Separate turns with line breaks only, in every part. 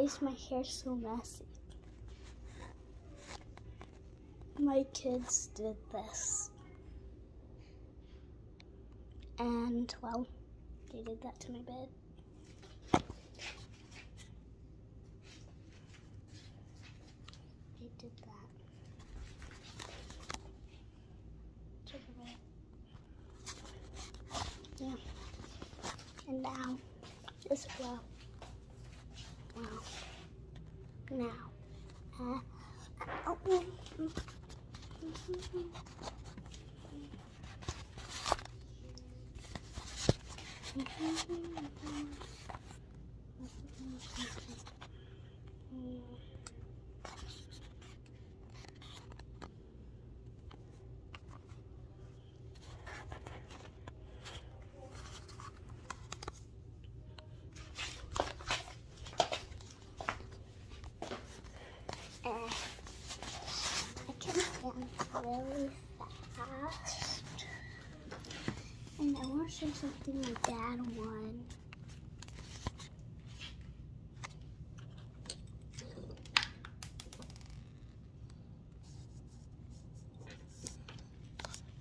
is my hair so messy? My kids did this. And, well, they did that to my bed. They did that. To the bed. Yeah. And now, as well. Now. Uh, oh, I can dance really fast. And I want to show something my dad won.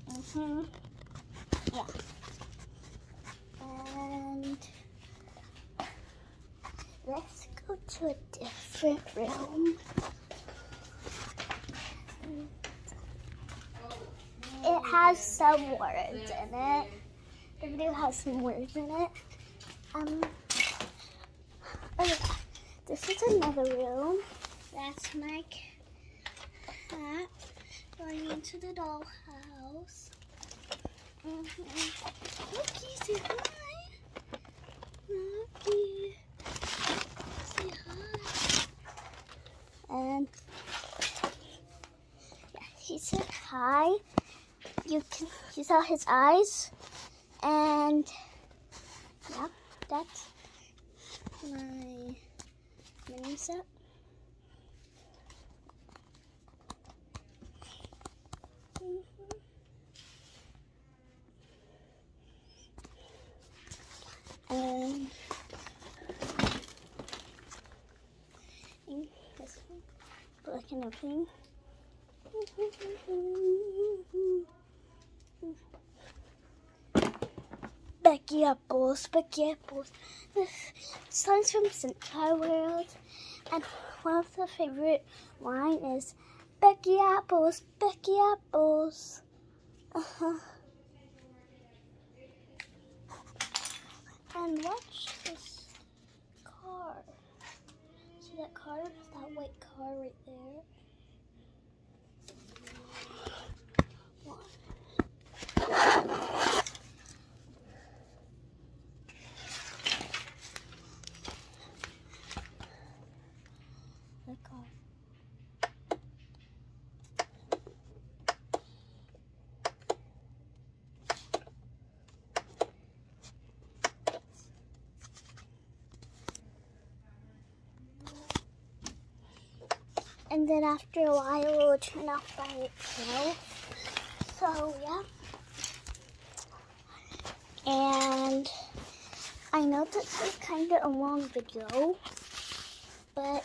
Mm-hmm. Yeah. And let's go to a different room. It has some words in it. The video has some words in it. Um, this is another room. That's my cat going into the dollhouse. Mm -hmm. Lucky, say hi. Lucky, say hi. And yeah, he said hi. You can you saw his eyes. And yeah, that's my mini set. Mm -hmm. And this one, black and everything. Becky Apples, Becky Apples. This song's from Centaurworld, and one of the favorite line is Becky Apples, Becky Apples. Uh huh. And watch this car. See that car? That white car right there. And then after a while it will turn off by itself. So yeah. And I know this is kind of a long video, but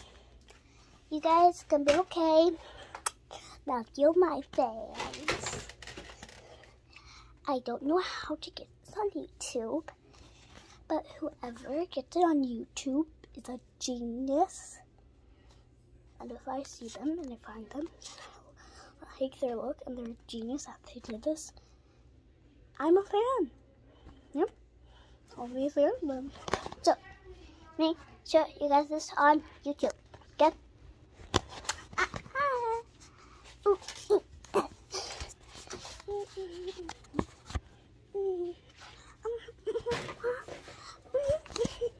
you guys can be okay. Now you my fans. I don't know how to get this on YouTube, but whoever gets it on YouTube is a genius. And if I see them and I find them, I'll take their look and they're genius that they did this. I'm a fan. Yep. I'll be a fan of them. So, make sure you guys this on YouTube.